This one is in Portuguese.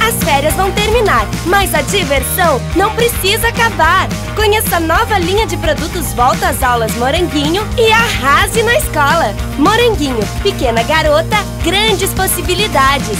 As férias vão terminar, mas a diversão não precisa acabar. Conheça a nova linha de produtos Volta às Aulas Moranguinho e arrase na escola. Moranguinho, pequena garota, grandes possibilidades.